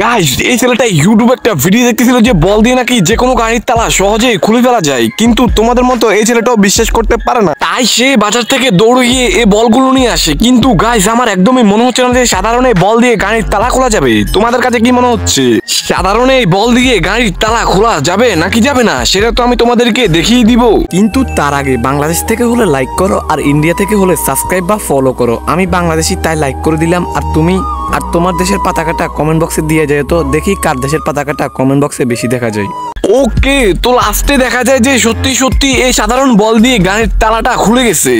Guys এই ছেলেটা ইউটিউবে একটা ভিডিও দেখতেছিল যে বল দিয়ে নাকি যে কোনো গাড়ির তালা সহজেই খুলে ফেলা যায়। কিন্তু তোমাদের মতো এই ছেলেটাও বিশ্বাস করতে পারে না। তাই সে বাজার থেকে দৌড়ে গিয়ে এই বলগুলো নিয়ে আসে। কিন্তু গাইস আমার একদমই মনে হচ্ছে না যে সাধারণ এই বল দিয়ে গাড়ির তালা খোলা যাবে। তোমাদের কাছে কি মনে হচ্ছে? সাধারণ এই বল দিয়ে গাড়ির তালা খোলা যাবে নাকি যাবে না, সেটা তো আমি তোমাদেরকে দেখিয়ে দিব। কিন্তু তার আগে বাংলাদেশ থেকে হলে লাইক করো আর ইন্ডিয়া থেকে হলে সাবস্ক্রাইব বা ফলো করো। আমি বাংলাদেশি, তাই লাইক করে দিলাম। আর তুমি আর তোমার দেশের পাতাকাটা কমেন্ট বক্সে দিয়ে যায়, তো দেখি কার দেশের পতাকাটা কমেন্ট বক্সে বেশি দেখা যায়। ওকে তো লাস্টে দেখা যায় যে সত্যি সত্যি এই সাধারণ বল দিয়ে গানের তালাটা খুলে গেছে।